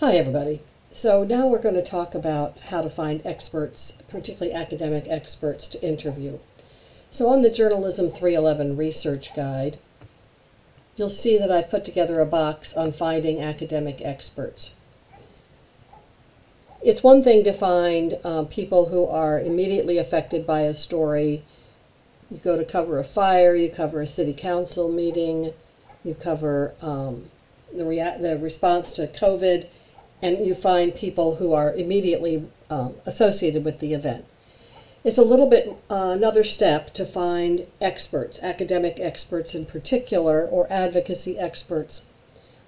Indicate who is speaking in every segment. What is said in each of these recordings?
Speaker 1: Hi, everybody. So now we're going to talk about how to find experts, particularly academic experts, to interview. So on the Journalism 311 Research Guide, you'll see that I've put together a box on finding academic experts. It's one thing to find um, people who are immediately affected by a story. You go to cover a fire, you cover a city council meeting, you cover um, the, the response to COVID, and you find people who are immediately um, associated with the event. It's a little bit uh, another step to find experts, academic experts in particular, or advocacy experts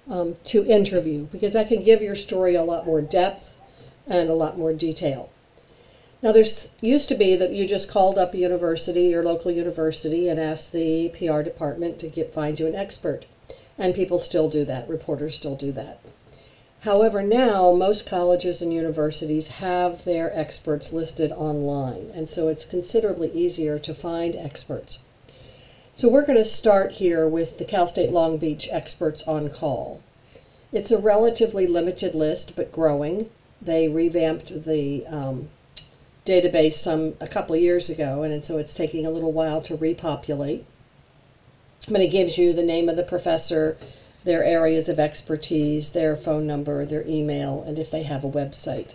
Speaker 1: um, to interview, because that can give your story a lot more depth and a lot more detail. Now, there's used to be that you just called up a university, your local university, and asked the PR department to get find you an expert, and people still do that. Reporters still do that. However, now most colleges and universities have their experts listed online, and so it's considerably easier to find experts. So we're going to start here with the Cal State Long Beach experts on call. It's a relatively limited list, but growing. They revamped the um, database some a couple of years ago, and so it's taking a little while to repopulate. But it gives you the name of the professor, their areas of expertise, their phone number, their email, and if they have a website.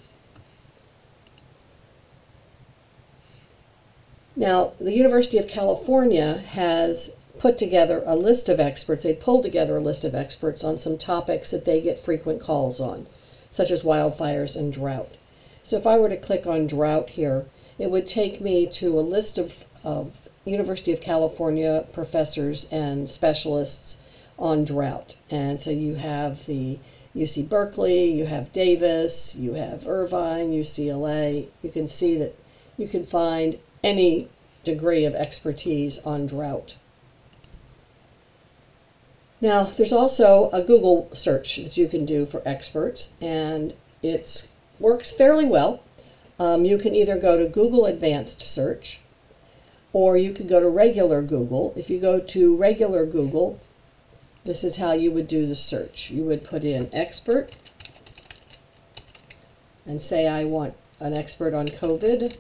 Speaker 1: Now, the University of California has put together a list of experts. They pulled together a list of experts on some topics that they get frequent calls on, such as wildfires and drought. So if I were to click on drought here, it would take me to a list of, of University of California professors and specialists on drought. And so you have the UC Berkeley, you have Davis, you have Irvine, UCLA. You can see that you can find any degree of expertise on drought. Now, there's also a Google search that you can do for experts, and it works fairly well. Um, you can either go to Google Advanced Search, or you can go to regular Google. If you go to regular Google, this is how you would do the search. You would put in expert and say I want an expert on COVID.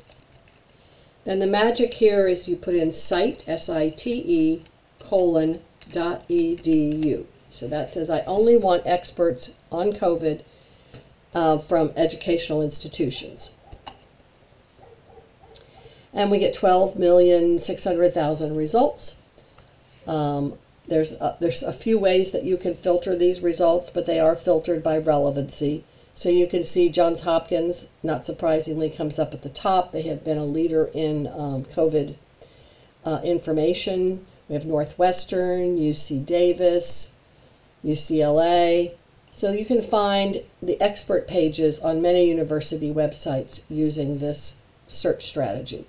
Speaker 1: Then the magic here is you put in site, S-I-T-E, colon, dot edu. So that says I only want experts on COVID uh, from educational institutions. And we get 12,600,000 results. Um, there's a, there's a few ways that you can filter these results, but they are filtered by relevancy. So you can see Johns Hopkins, not surprisingly, comes up at the top. They have been a leader in um, COVID uh, information. We have Northwestern, UC Davis, UCLA. So you can find the expert pages on many university websites using this search strategy.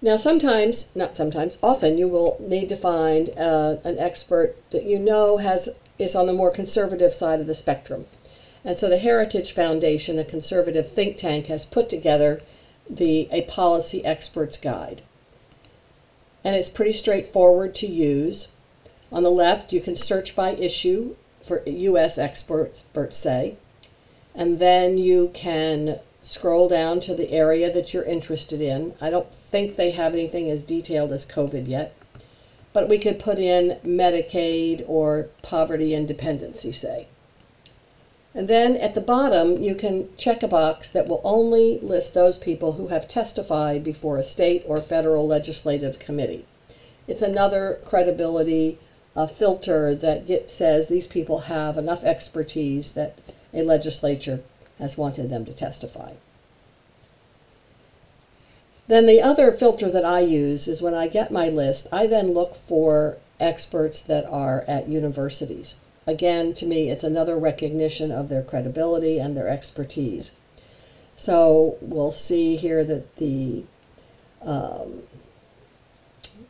Speaker 1: Now, sometimes, not sometimes, often you will need to find uh, an expert that you know has is on the more conservative side of the spectrum. And so the Heritage Foundation, a conservative think tank, has put together the a policy experts guide. And it's pretty straightforward to use. On the left, you can search by issue for US experts, say, and then you can scroll down to the area that you're interested in. I don't think they have anything as detailed as COVID yet, but we could put in Medicaid or poverty and dependency, say. And then at the bottom, you can check a box that will only list those people who have testified before a state or federal legislative committee. It's another credibility uh, filter that get, says these people have enough expertise that a legislature has wanted them to testify. Then the other filter that I use is when I get my list, I then look for experts that are at universities. Again, to me, it's another recognition of their credibility and their expertise. So we'll see here that the um,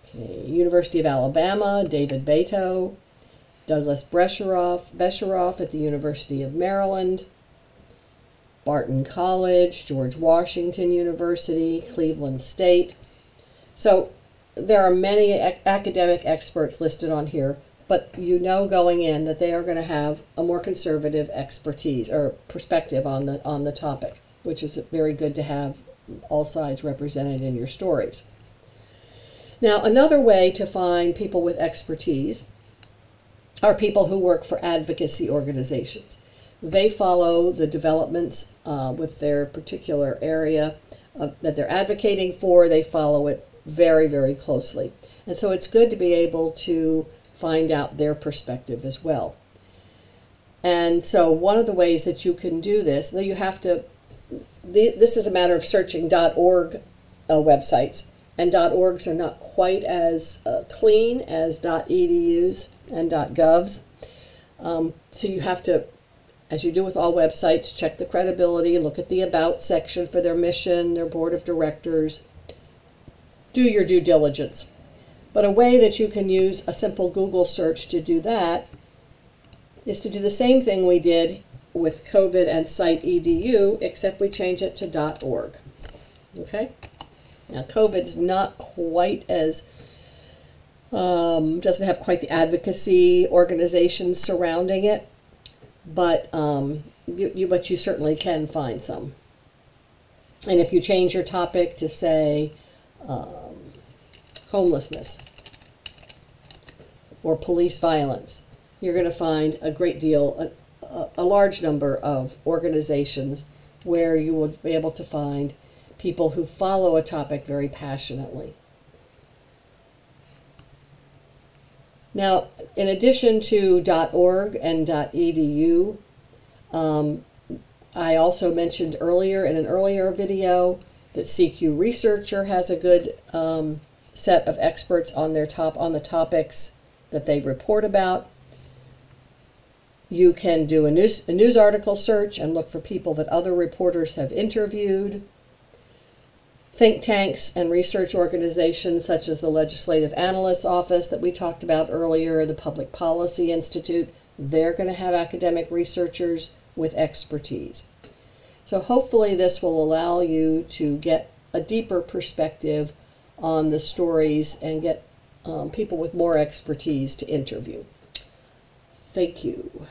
Speaker 1: okay, University of Alabama, David Beito, Douglas Besharov, Besharov at the University of Maryland, Barton College, George Washington University, Cleveland State. So there are many academic experts listed on here, but you know going in that they are going to have a more conservative expertise or perspective on the on the topic, which is very good to have all sides represented in your stories. Now, another way to find people with expertise are people who work for advocacy organizations. They follow the developments uh, with their particular area uh, that they're advocating for, they follow it very, very closely. And so it's good to be able to find out their perspective as well. And so, one of the ways that you can do this, though you have to, this is a matter of searching .org uh, websites, and .orgs are not quite as uh, clean as .edus and .govs. Um, so you have to, as you do with all websites, check the credibility, look at the about section for their mission, their board of directors, do your due diligence. But a way that you can use a simple Google search to do that is to do the same thing we did with COVID and Site EDU, except we change it to .org. Okay? Now, COVID's not quite as um, doesn't have quite the advocacy organizations surrounding it, but um, you, you but you certainly can find some. And if you change your topic to say um, homelessness or police violence, you're going to find a great deal, a, a large number of organizations where you will be able to find people who follow a topic very passionately. Now, in addition to .org and .edu, um, I also mentioned earlier in an earlier video that CQ Researcher has a good um, set of experts on their top on the topics that they report about. You can do a news, a news article search and look for people that other reporters have interviewed. Think tanks and research organizations such as the Legislative Analyst's Office that we talked about earlier, the Public Policy Institute, they're going to have academic researchers with expertise. So hopefully this will allow you to get a deeper perspective on the stories and get um, people with more expertise to interview. Thank you.